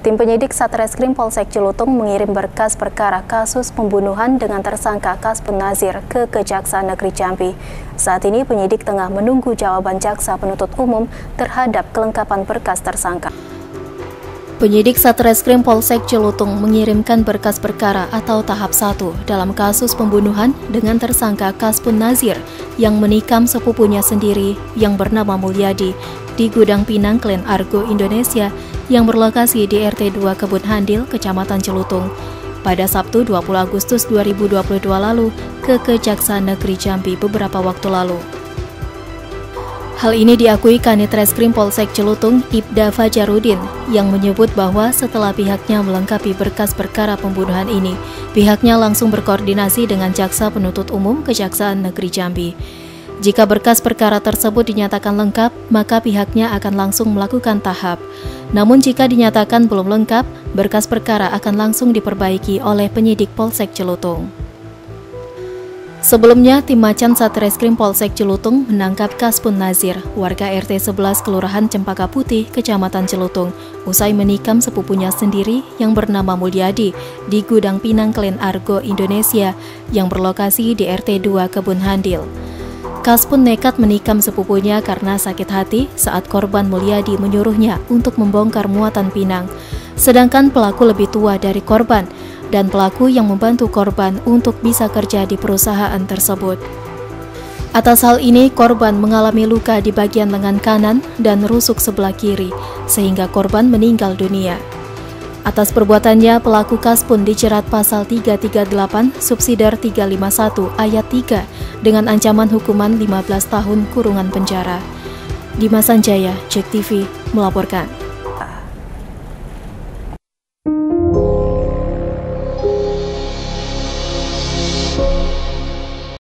Tim penyidik Satreskrim Polsek Cilutung mengirim berkas perkara kasus pembunuhan dengan tersangka Kasbun Nazir ke Kejaksaan Negeri Jambi. Saat ini penyidik tengah menunggu jawaban jaksa penuntut umum terhadap kelengkapan berkas tersangka. Penyidik Satreskrim Polsek Cilutung mengirimkan berkas perkara atau tahap 1 dalam kasus pembunuhan dengan tersangka Kasbun Nazir yang menikam sepupunya sendiri yang bernama Mulyadi di Gudang Pinang Klen Argo, Indonesia yang berlokasi di RT 2 Kebun Handil, Kecamatan Celutung pada Sabtu 20 Agustus 2022 lalu ke Kejaksaan Negeri Jambi beberapa waktu lalu. Hal ini diakui Kanit Reskrim Polsek Celutung, Ibda Fajarudin, yang menyebut bahwa setelah pihaknya melengkapi berkas perkara pembunuhan ini, pihaknya langsung berkoordinasi dengan Jaksa Penuntut Umum Kejaksaan Negeri Jambi. Jika berkas perkara tersebut dinyatakan lengkap, maka pihaknya akan langsung melakukan tahap. Namun jika dinyatakan belum lengkap, berkas perkara akan langsung diperbaiki oleh penyidik Polsek Celutung. Sebelumnya, tim Macan Satreskrim Polsek Celutung menangkap Kaspun Nazir, warga RT 11 Kelurahan Cempaka Putih, Kecamatan Celutung, usai menikam sepupunya sendiri yang bernama Mulyadi di Gudang Pinang Klen Argo, Indonesia, yang berlokasi di RT 2 Kebun Handil. Kas pun nekat menikam sepupunya karena sakit hati saat korban Mulyadi menyuruhnya untuk membongkar muatan pinang. Sedangkan pelaku lebih tua dari korban dan pelaku yang membantu korban untuk bisa kerja di perusahaan tersebut. Atas hal ini, korban mengalami luka di bagian lengan kanan dan rusuk sebelah kiri, sehingga korban meninggal dunia. Atas perbuatannya, pelaku kas pun dijerat pasal 338 subsidiar 351 ayat 3 dengan ancaman hukuman 15 tahun kurungan penjara. Dimas Sanjaya, Cek TV, melaporkan.